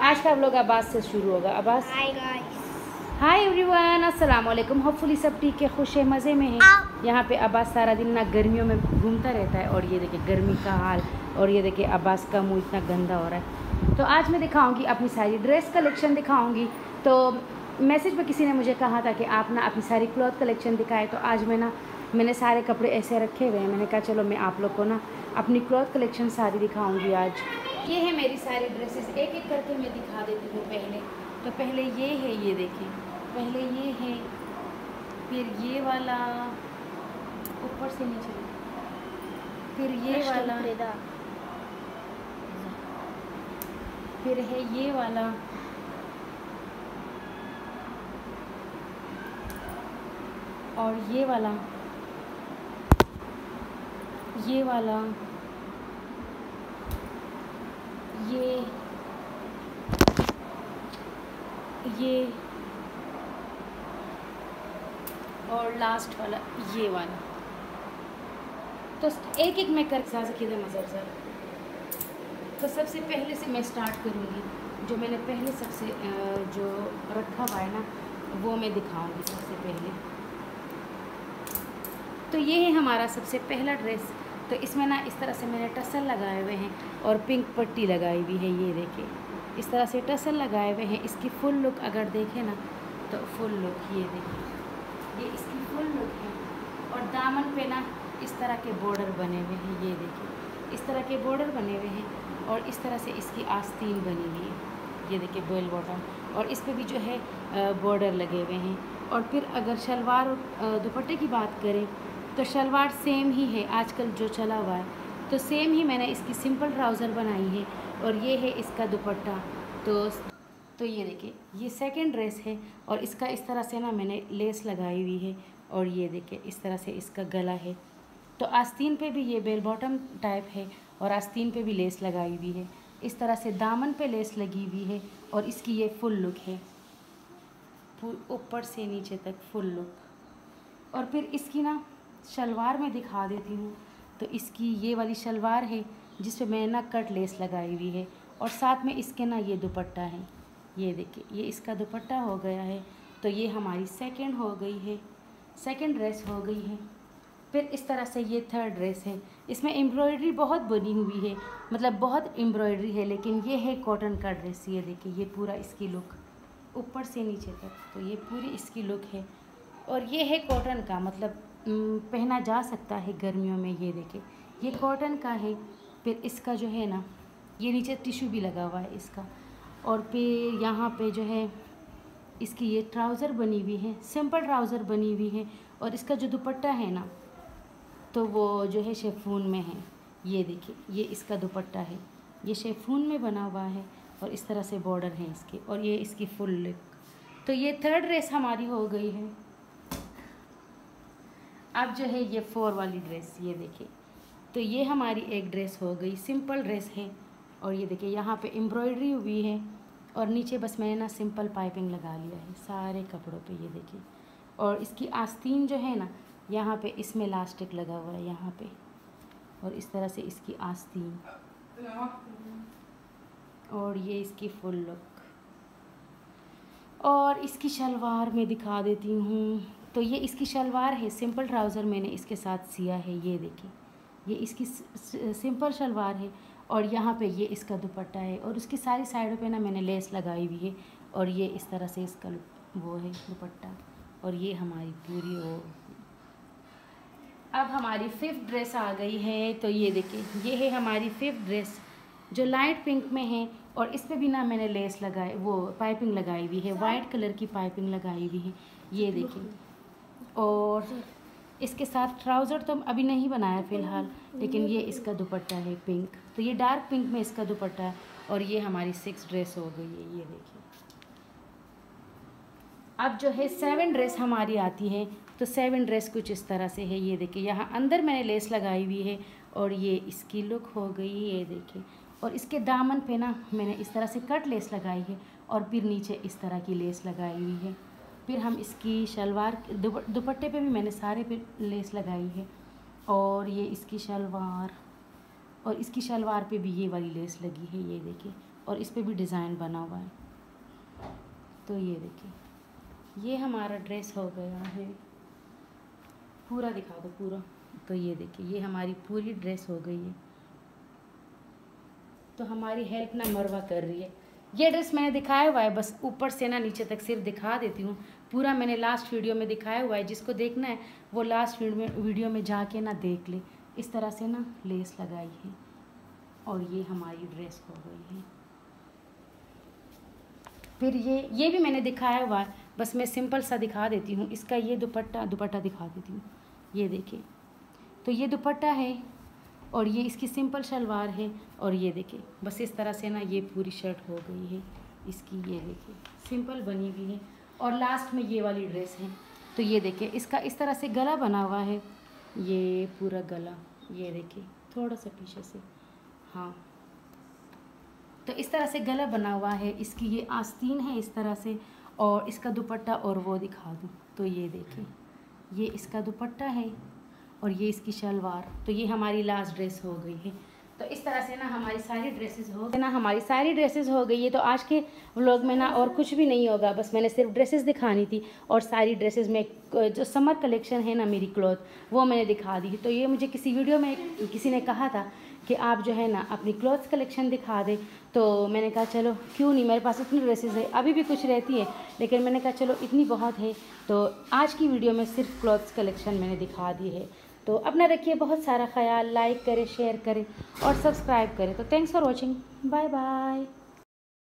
आज का व्लॉग आबाद से शुरू होगा। Abbas hi guys hi everyone अस्सलाम वालेकुम होपफुली सब ठीक है खुश है मज़े में है। यहाँ पे अब्बास सारा दिन ना गर्मियों में घूमता रहता है और ये देखिए गर्मी का हाल और ये देखिए अब्बास का मुँह इतना गंदा हो रहा है। तो आज मैं दिखाऊँगी अपनी सारी ड्रेस कलेक्शन दिखाऊँगी। तो मैसेज में किसी ने मुझे कहा था कि आप ना अपनी सारी क्लॉथ कलेक्शन दिखाए तो आज मैं ना मैंने सारे कपड़े ऐसे रखे हुए हैं। मैंने कहा चलो मैं आप लोग को ना अपनी क्लॉथ कलेक्शन सारी दिखाऊँगी आज। ये है मेरी सारी ड्रेसेस एक एक करके मैं दिखा देती हूँ पहले। तो पहले ये है ये देखिए पहले ये है फिर ये वाला ऊपर से नीचे। फिर ये वाला फिर है ये वाला। और ये वाला। ये वाला। ये ये, और लास्ट वाला, ये वाला। तो एक एक मैं कर किधर मज़र सर? तो सबसे पहले से मैं स्टार्ट करूँगी, जो मैंने पहले सबसे जो रखा हुआ है ना, वो मैं दिखाऊँगी सबसे पहले। तो ये है हमारा सबसे पहला ड्रेस तो इसमें ना इस तरह से मैंने टसल लगाए हुए हैं और पिंक पट्टी लगाई हुई है, ये देखिए। इस तरह से टसल लगाए हुए हैं। इसकी फुल लुक अगर देखें ना तो फुल लुक ये देखिए। ये इसकी फुल लुक है। और दामन पे ना इस तरह के बॉर्डर बने हुए हैं, ये देखिए। इस तरह के बॉर्डर बने हुए हैं और इस तरह से इसकी आस्तीन बनी हुई है। ये देखिए, बेल बॉटम। और इस पर भी जो है बॉर्डर लगे हुए हैं। और फिर अगर शलवार और दुपट्टे की बात करें तो शलवार सेम ही है, आजकल जो चला हुआ है। तो सेम ही मैंने इसकी सिंपल ट्राउज़र बनाई है और ये है इसका दुपट्टा। तो तो ये देखिए, ये सेकंड ड्रेस है और इसका इस तरह से ना मैंने लेस लगाई हुई है और ये देखिए, इस तरह से इसका गला है। तो आस्तीन पे भी ये बेल बॉटम टाइप है और आस्तीन पे भी लेस लगाई हुई है। इस तरह से दामन पे लेस लगी हुई है और इसकी ये फुल लुक है। ऊपर से नीचे तक फुल लुक और फिर इसकी ना शलवार में दिखा देती हूँ। तो इसकी ये वाली शलवार है जिस पे मैंने ना कट लेस लगाई हुई है और साथ में इसके ना ये दुपट्टा है। ये देखिए, ये इसका दुपट्टा हो गया है। तो ये हमारी सेकंड हो गई है। सेकंड ड्रेस हो गई है। फिर इस तरह से ये थर्ड ड्रेस है। इसमें एम्ब्रॉयडरी बहुत बनी हुई है। मतलब बहुत एम्ब्रॉयडरी है, लेकिन ये है कॉटन का ड्रेस ये देखिए, ये पूरा इसकी लुक ऊपर से नीचे तक। तो ये पूरी इसकी लुक है। और ये है कॉटन का मतलब पहना जा सकता है गर्मियों में ये देखें। ये कॉटन का है, फिर इसका जो है ना, ये नीचे टिशू भी लगा हुआ है इसका। और फिर यहाँ पे जो है, इसकी ये ट्राउज़र बनी हुई है सिंपल ट्राउज़र बनी हुई है। और इसका जो दुपट्टा है ना तो वो जो है शेफून में है। ये देखिए ये इसका दुपट्टा है। ये शेफून में बना हुआ है और इस तरह से बॉर्डर है इसके। और ये इसकी फुल लुक तो ये थर्ड ड्रेस हमारी हो गई है। अब जो है ये फोर वाली ड्रेस, ये देखिए। तो ये हमारी एक ड्रेस हो गई, सिंपल ड्रेस है। और ये देखिए, यहाँ पे एम्ब्रॉयडरी हुई है और नीचे बस मैंने ना सिंपल पाइपिंग लगा लिया है, सारे कपड़ों पे ये देखिए। और इसकी आस्तीन जो है ना, यहाँ पे इसमें लास्टिक लगा हुआ है, यहाँ पे। और इस तरह से इसकी आस्तीन। और ये इसकी फुल लुक। और इसकी शलवार में दिखा देती हूँ। तो ये इसकी शलवार है, सिंपल ट्राउज़र मैंने इसके साथ सिया है, ये देखिए। ये इसकी सिंपल शलवार है और यहाँ पे ये इसका दुपट्टा है और उसकी सारी साइडों पे ना मैंने लेस लगाई हुई है और ये इस तरह से इसका वो है दुपट्टा और ये हमारी पूरी वो। अब हमारी फिफ्थ ड्रेस आ गई है तो ये देखिए, ये है हमारी फिफ्थ ड्रेस जो लाइट पिंक में है और इस पर भी ना मैंने लेस लगाए, वो पाइपिंग लगाई हुई है, वाइट कलर की पाइपिंग लगाई हुई है, ये देखिए। और इसके साथ ट्राउज़र तो अभी नहीं बनाया फ़िलहाल, लेकिन ये इसका दुपट्टा है पिंक। तो ये डार्क पिंक में इसका दुपट्टा है और ये हमारी सिक्स ड्रेस हो गई है, ये देखिए। अब जो है सेवन ड्रेस हमारी आती है तो सेवन ड्रेस कुछ इस तरह से है, ये देखिए। यहाँ अंदर मैंने लेस लगाई हुई है और ये इसकी लुक हो गई ये देखिए। और इसके दामन पे ना मैंने इस तरह से कट लेस लगाई है और फिर नीचे इस तरह की लेस लगाई हुई है। फिर हम इसकी शलवार दुपट्टे पे भी मैंने सारे पे लेस लगाई है। और ये इसकी शलवार और इसकी शलवार पे भी ये वाली लेस लगी है, ये देखिए। और इस पर भी डिज़ाइन बना हुआ है। तो ये देखिए। ये हमारा ड्रेस हो गया है। पूरा दिखा दो, पूरा। तो ये देखिए, ये हमारी पूरी ड्रेस हो गई है। तो हमारी हेल्प ना मरवा कर रही है। ये ड्रेस मैंने दिखाया हुआ है, बस ऊपर से ना नीचे तक सिर्फ़ दिखा देती हूँ। पूरा मैंने लास्ट वीडियो में दिखाया हुआ है, जिसको देखना है, वो लास्ट वीडियो में जाके ना देख ले। इस तरह से ना लेस लगाई है, और ये हमारी ड्रेस हो गई है। फिर ये ये भी मैंने दिखाया हुआ है, बस मैं सिंपल सा दिखा देती हूँ। इसका ये दुपट्टा दुपट्टा दिखा देती हूँ। ये देखिए तो ये दुपट्टा है और ये इसकी सिंपल शलवार है और ये देखिए, बस इस तरह से ना ये पूरी शर्ट हो गई है। इसकी ये देखिए, सिंपल बनी हुई है। और लास्ट में ये वाली ड्रेस है। तो ये देखिए, इसका इस तरह से गला बना हुआ है। ये पूरा गला, ये देखिए, थोड़ा सा पीछे से। हाँ। तो इस तरह से गला बना हुआ है। इसकी ये आस्तीन है इस तरह से। और इसका दुपट्टा और वो दिखा दूँ। तो ये देखिए, ये इसका दुपट्टा है। और ये इसकी शलवार। तो ये हमारी लास्ट ड्रेस हो गई है। तो इस तरह से ना हमारी सारी ड्रेसेस हो गई। ना हमारी सारी ड्रेसेस हो गई है। तो आज के व्लॉग में ना और कुछ भी नहीं होगा। बस मैंने सिर्फ़ ड्रेसेस दिखानी थी और सारी ड्रेसेस में जो समर कलेक्शन है ना मेरी क्लॉथ वो मैंने दिखा दी तो ये मुझे किसी वीडियो में किसी ने कहा था कि आप जो है ना अपनी क्लॉथ्स कलेक्शन दिखा दें। तो मैंने कहा, चलो, क्यों नहीं? मेरे पास इतनी ड्रेसेस है। अभी भी कुछ रहती है, लेकिन मैंने कहा, चलो, इतनी बहुत है। तो आज की वीडियो में सिर्फ़ क्लॉथ्स कलेक्शन मैंने दिखा दी है। तो अपना रखिए बहुत सारा ख्याल लाइक करें शेयर करें और सब्सक्राइब करें। तो thanks for watching bye bye